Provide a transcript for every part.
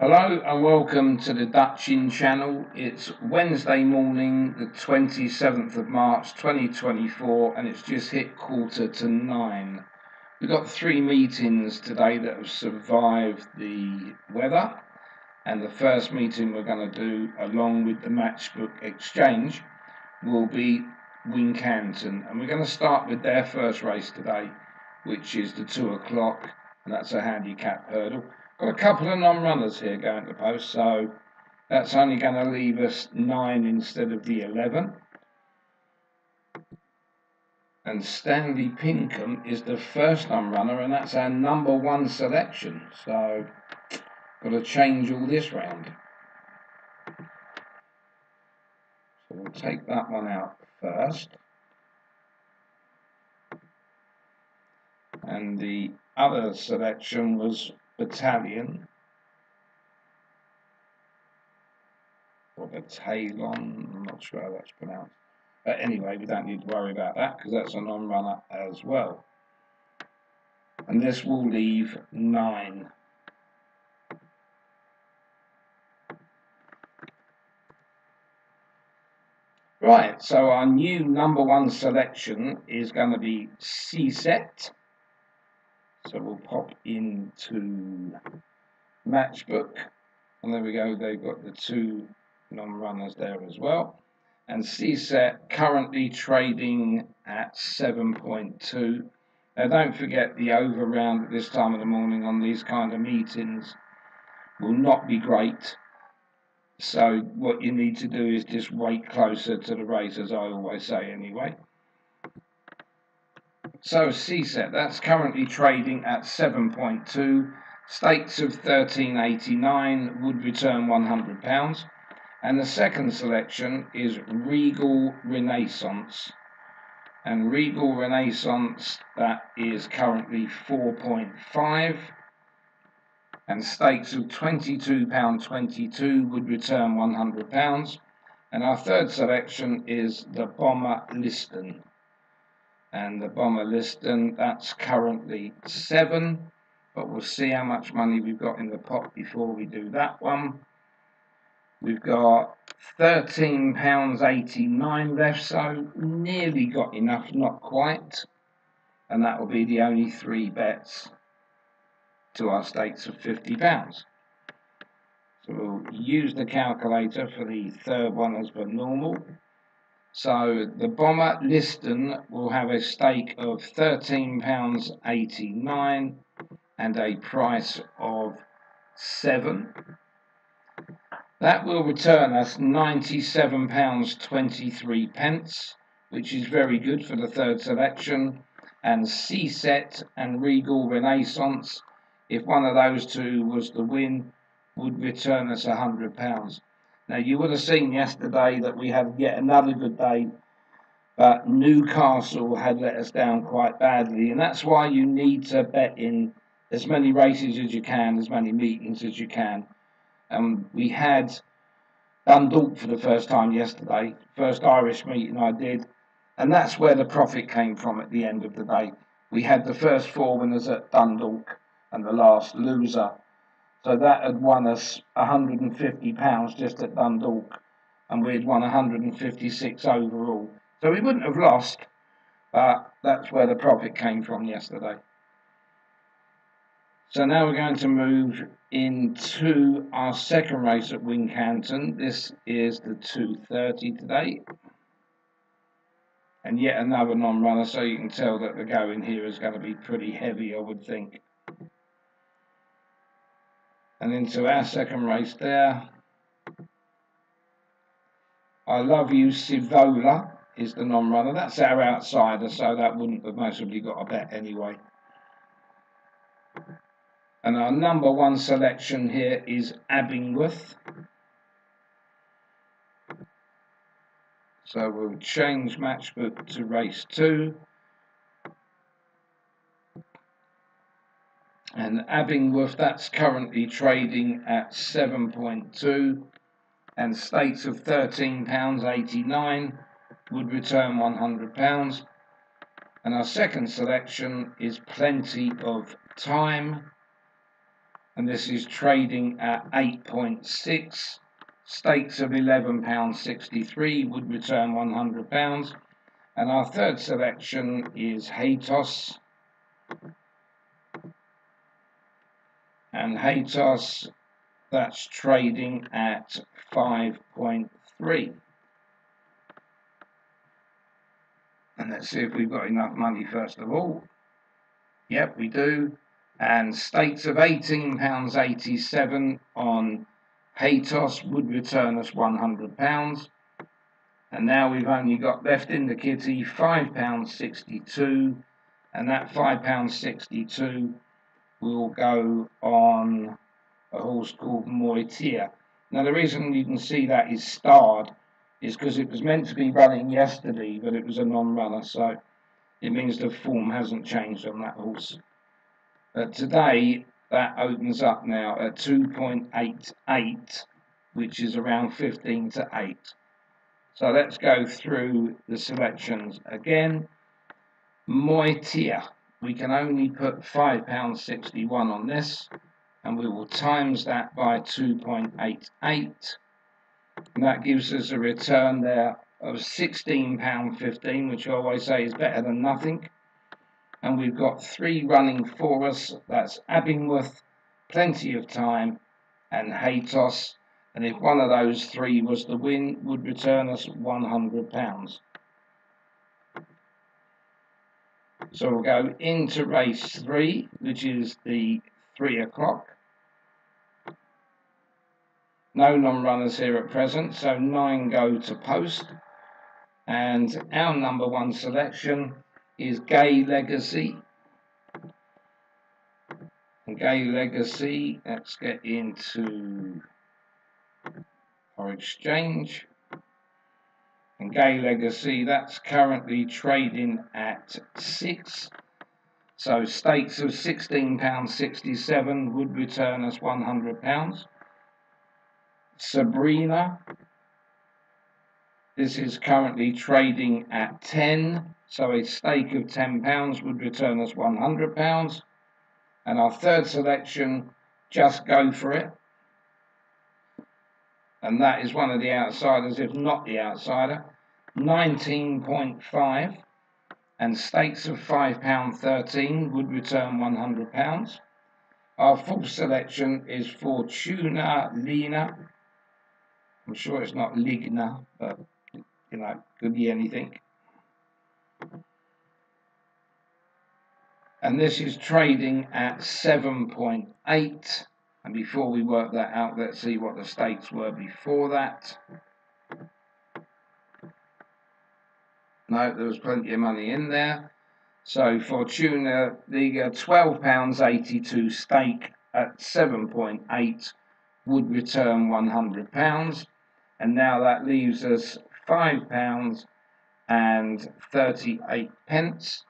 Hello and welcome to the Dutching channel. It's Wednesday morning, the 27th of March 2024, and it's just hit quarter to nine. We've got three meetings today that have survived the weather, and the first meeting we're going to do, along with the Matchbook Exchange, will be Wincanton, and we're going to start with their first race today, which is the two o'clock, and that's a handicap hurdle. Got a couple of non-runners here going to post, so that's only going to leave us nine instead of the 11. And Stanley Pinkham is the first non-runner, and that's our number one selection. So, got to change all this round. So we'll take that one out first. And the other selection was battalion or battalion, I'm not sure how that's pronounced. But anyway, we don't need to worry about that because that's a non-runner as well. And this will leave nine. Right, so our new number one selection is going to be C-set. So we'll pop into Matchbook. And there we go, they've got the two non-runners there as well. And CSET currently trading at 7.2. Now don't forget the over round at this time of the morning on these kind of meetings will not be great. So what you need to do is just wait closer to the race as I always say anyway. So CSET, that's currently trading at 7.2. Stakes of 13.89 would return £100. And the second selection is Regal Renaissance. And Regal Renaissance, that is currently 4.5. And stakes of £22.22 would return £100. And our third selection is the Bomber Liston and the bomber Liston that's currently seven but we'll see how much money we've got in the pot before we do that one. We've got 13 pounds 89 left so nearly got enough not quite and that will be the only three bets to our stakes of 50 pounds. So we'll use the calculator for the third one as per normal so the Bomber Liston will have a stake of £13.89 and a price of 7 That will return us £97.23, pence, which is very good for the third selection. And C-Set and Regal Renaissance, if one of those two was the win, would return us £100. Now, you would have seen yesterday that we had yet another good day, but Newcastle had let us down quite badly, and that's why you need to bet in as many races as you can, as many meetings as you can. And um, we had Dundalk for the first time yesterday, first Irish meeting I did, and that's where the profit came from at the end of the day. We had the first four winners at Dundalk and the last loser so that had won us £150 just at Dundalk, and we'd won 156 overall. So we wouldn't have lost, but that's where the profit came from yesterday. So now we're going to move into our second race at Wincanton. This is the 2.30 today. And yet another non-runner, so you can tell that the going here is going to be pretty heavy, I would think and into our second race there. I Love You Sivola is the non-runner. That's our outsider, so that wouldn't have most probably got a bet anyway. And our number one selection here is Abingworth. So we'll change matchbook to race two. And Abingworth that's currently trading at 7.2 and stakes of £13.89 would return £100 and our second selection is Plenty of Time and this is trading at 8.6. Stakes of £11.63 would return £100. And our third selection is Hatos. And Hatos, that's trading at 5.3. And let's see if we've got enough money first of all. Yep, we do. And stakes of £18.87 on Hatos would return us £100. And now we've only got left in the kitty £5.62. And that £5.62 will go on a horse called Moitia. Now the reason you can see that is starred is because it was meant to be running yesterday, but it was a non-runner, so it means the form hasn't changed on that horse. But today, that opens up now at 2.88, which is around 15 to 8. So let's go through the selections again. Moitia, we can only put £5.61 on this, and we will times that by 2.88. And that gives us a return there of £16.15, which I always say is better than nothing. And we've got three running for us. That's Abingworth, Plenty of Time, and Hatos. And if one of those three was the win, would return us £100. So we'll go into race three, which is the three o'clock. No non-runners here at present, so nine go to post. And our number one selection is Gay Legacy. Gay Legacy, let's get into our exchange. And Gay Legacy, that's currently trading at six. So stakes of £16.67 would return us £100. Sabrina. This is currently trading at 10, so a stake of £10 would return us £100. And our third selection, Just Go For It. And that is one of the outsiders, if not the outsider. 19.5 and stakes of £5.13 would return £100. Our full selection is Fortuna Lena I'm sure it's not Ligna, but you know, could be anything. And this is trading at 7.8. And before we work that out, let's see what the stakes were before that. No, there was plenty of money in there. So Fortuna Liga, £12.82 stake at 7.8 would return £100 and now that leaves us five pounds and 38 pence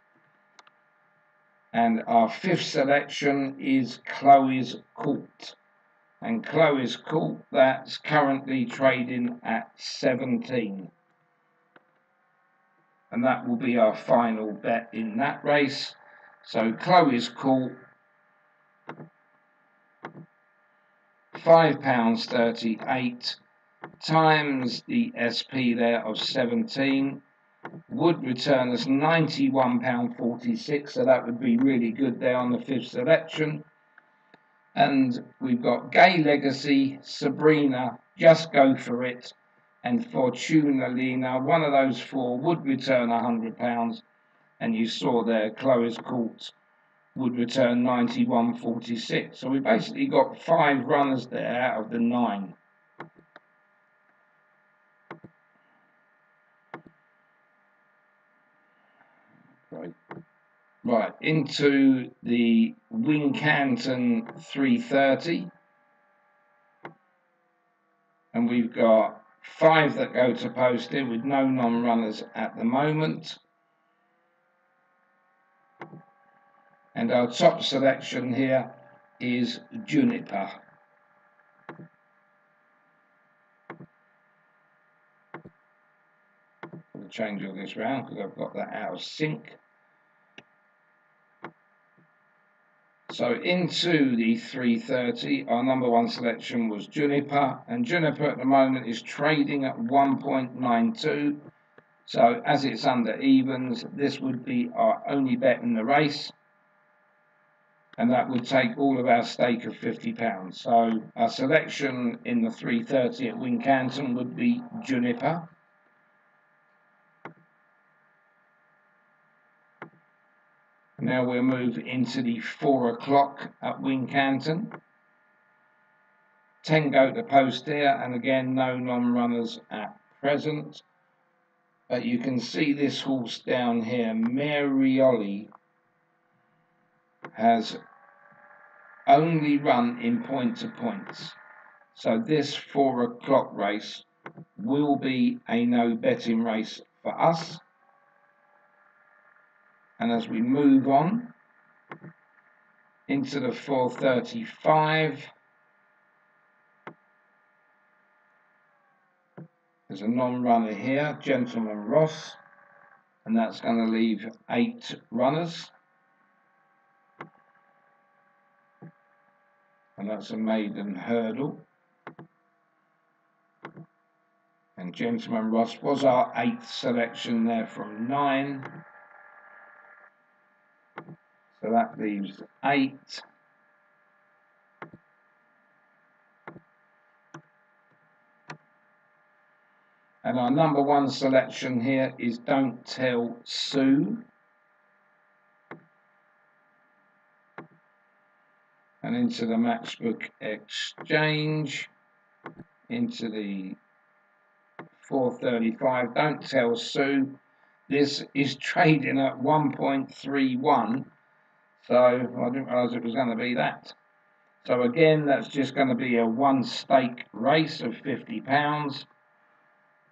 and our fifth selection is Chloe's Court and Chloe's Court that's currently trading at 17 and that will be our final bet in that race. So Chloe's Court five pounds 38 times the SP there of 17 would return us £91.46 so that would be really good there on the fifth selection. And we've got Gay Legacy, Sabrina, Just Go For It and Fortuna Lena. One of those four would return £100 and you saw there Chloe's Court would return 91.46 so we basically got five runners there out of the nine Right. Right, into the Wincanton 330. And we've got five that go to posted with no non-runners at the moment. And our top selection here is Juniper. change all this round because I've got that out of sync. So into the 330, our number one selection was Juniper, and Juniper at the moment is trading at 1.92. So as it's under evens, this would be our only bet in the race. And that would take all of our stake of £50. So our selection in the 330 at Wincanton would be Juniper. Now we'll move into the 4 o'clock at Wincanton. 10 go to post here, and again, no non-runners at present. But you can see this horse down here, Marioli, has only run in point to points. So this four o'clock race will be a no betting race for us. And as we move on into the 435, There's a non-runner here, Gentleman Ross, and that's going to leave eight runners. And that's a maiden hurdle. And Gentleman Ross was our eighth selection there from nine. So that leaves eight. And our number one selection here is Don't Tell Sue. And into the Matchbook Exchange, into the 435. Don't Tell Sue. This is trading at 1.31. So I didn't realise it was going to be that. So again, that's just going to be a one stake race of £50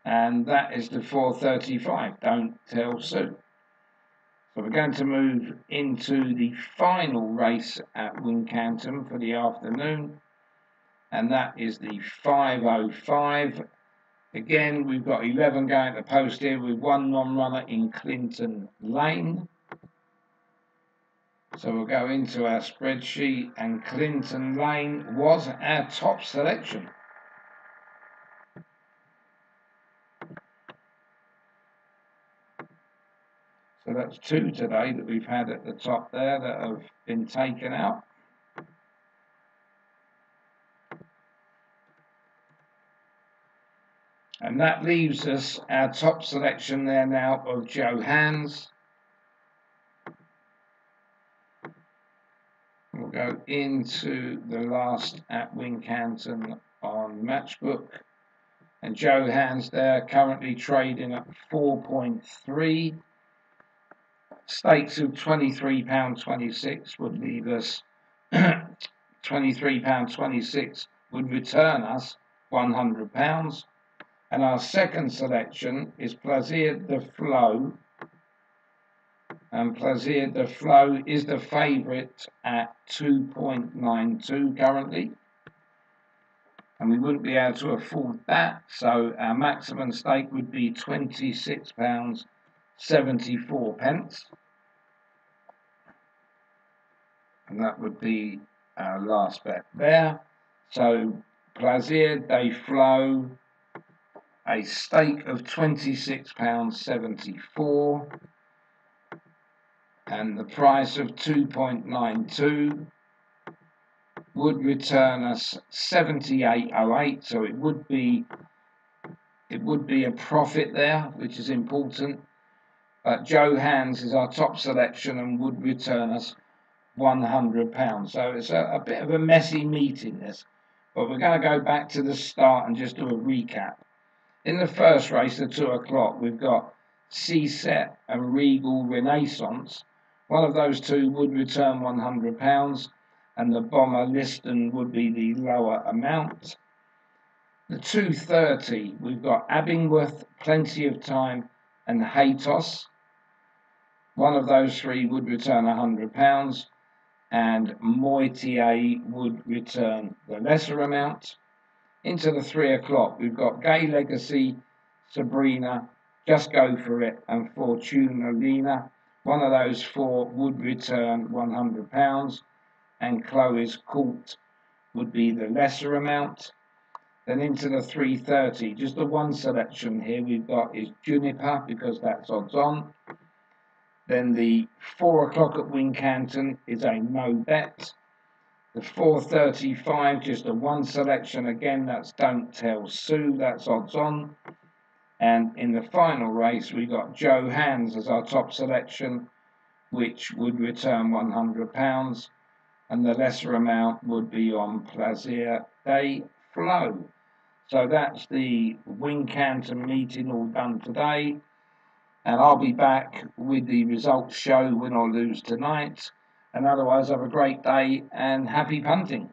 and that is the 435. Don't tell Sue. So we're going to move into the final race at Wincanton for the afternoon, and that is the 505. Again, we've got 11 going to post here with one non-runner in Clinton Lane. So we'll go into our spreadsheet, and Clinton Lane was our top selection. So that's two today that we've had at the top there that have been taken out. And that leaves us our top selection there now of Joe Hands. Go into the last at Wincanton on Matchbook. And Joe Hands there currently trading at 4.3. Stakes of £23.26 would leave us, £23.26 would return us £100. And our second selection is Plaisir de Flow. And Plaisir de Flow is the favourite at 2.92 currently. And we wouldn't be able to afford that. So our maximum stake would be £26 74 pence. And that would be our last bet there. So Plaisir de Flow, a stake of £26.74 and the price of 2.92 would return us 7808 so it would be it would be a profit there which is important uh, Joe Hands is our top selection and would return us £100. So it's a, a bit of a messy meeting, this. But we're going to go back to the start and just do a recap. In the first race at 2 o'clock, we've got C-Set and Regal Renaissance. One of those two would return £100 and the Bomber Liston would be the lower amount. The 230, we've got Abingworth, Plenty of Time and Hatos. One of those three would return £100 and Moitié would return the lesser amount. Into the three o'clock, we've got Gay Legacy, Sabrina, Just Go For It, and Fortuna Lina. One of those four would return £100. and Chloe's Court would be the lesser amount. Then into the 330, just the one selection here we've got is Juniper because that's odds on. Then the 4 o'clock at Wincanton is a no bet. The 435, just a one selection again, that's Don't Tell Sue, that's odds on. And in the final race, we got Joe Hands as our top selection, which would return £100, and the lesser amount would be on Plaisir Day Flow. So that's the Wincanton meeting all done today. And I'll be back with the results show win or lose tonight. And otherwise, have a great day and happy punting.